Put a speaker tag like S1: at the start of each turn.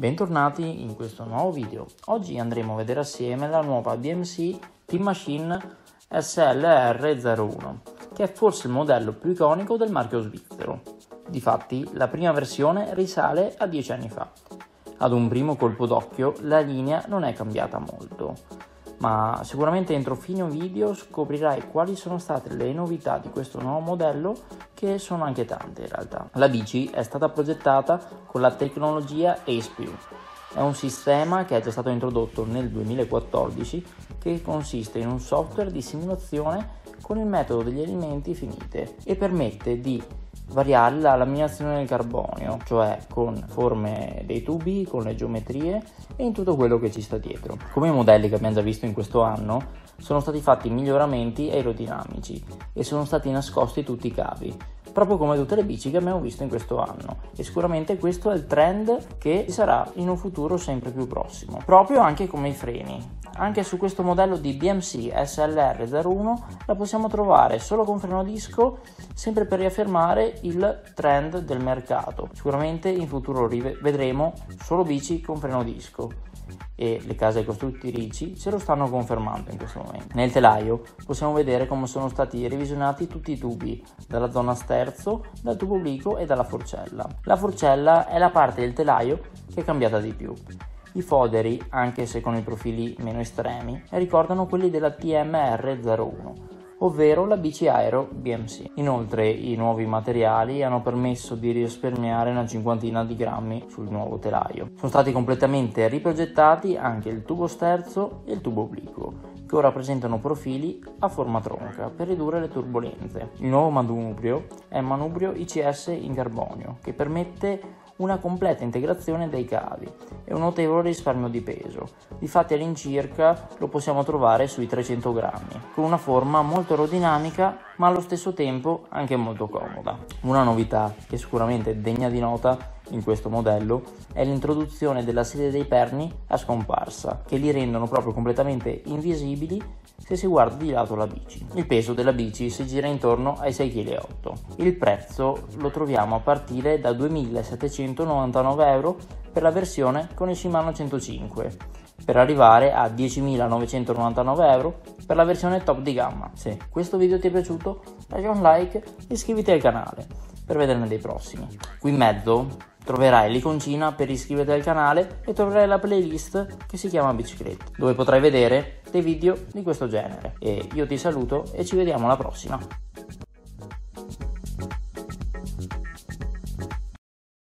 S1: Bentornati in questo nuovo video. Oggi andremo a vedere assieme la nuova BMC P-Machine SLR01, che è forse il modello più iconico del marchio svizzero. Difatti, la prima versione risale a 10 anni fa. Ad un primo colpo d'occhio, la linea non è cambiata molto, ma sicuramente entro fine video scoprirai quali sono state le novità di questo nuovo modello che sono anche tante in realtà. La bici è stata progettata con la tecnologia ACE+. È un sistema che è già stato introdotto nel 2014 che consiste in un software di simulazione con il metodo degli elementi finite e permette di variare la laminazione del carbonio, cioè con forme dei tubi, con le geometrie e in tutto quello che ci sta dietro. Come i modelli che abbiamo già visto in questo anno, sono stati fatti miglioramenti aerodinamici e sono stati nascosti tutti i cavi, proprio come tutte le bici che abbiamo visto in questo anno e sicuramente questo è il trend che sarà in un futuro sempre più prossimo, proprio anche come i freni. Anche su questo modello di BMC SLR01 la possiamo trovare solo con freno disco, sempre per riaffermare il trend del mercato. Sicuramente in futuro vedremo solo bici con freno disco e le case costruttrici ce lo stanno confermando in questo momento. Nel telaio possiamo vedere come sono stati revisionati tutti i tubi dalla zona sterzo, dal tubo obliquo e dalla forcella. La forcella è la parte del telaio che è cambiata di più. I foderi, anche se con i profili meno estremi, ricordano quelli della TMR01, ovvero la bici aero BMC. Inoltre i nuovi materiali hanno permesso di risparmiare una cinquantina di grammi sul nuovo telaio. Sono stati completamente riprogettati anche il tubo sterzo e il tubo obliquo, che ora presentano profili a forma tronca per ridurre le turbolenze. Il nuovo manubrio è manubrio ICS in carbonio che permette una completa integrazione dei cavi e un notevole risparmio di peso. Difatti all'incirca lo possiamo trovare sui 300 grammi, con una forma molto aerodinamica ma allo stesso tempo anche molto comoda. Una novità che sicuramente è degna di nota in questo modello è l'introduzione della sede dei perni a scomparsa, che li rendono proprio completamente invisibili se si guarda di lato la bici. Il peso della bici si gira intorno ai 6,8 kg. Il prezzo lo troviamo a partire da 2.799 euro per la versione con il Shimano 105 per arrivare a 10.999 euro per la versione top di gamma. Se questo video ti è piaciuto lascia un like e iscriviti al canale per vederne dei prossimi. Qui in mezzo troverai l'iconcina per iscriverti al canale e troverai la playlist che si chiama Biciclette, dove potrai vedere dei video di questo genere. E io ti saluto e ci vediamo alla prossima.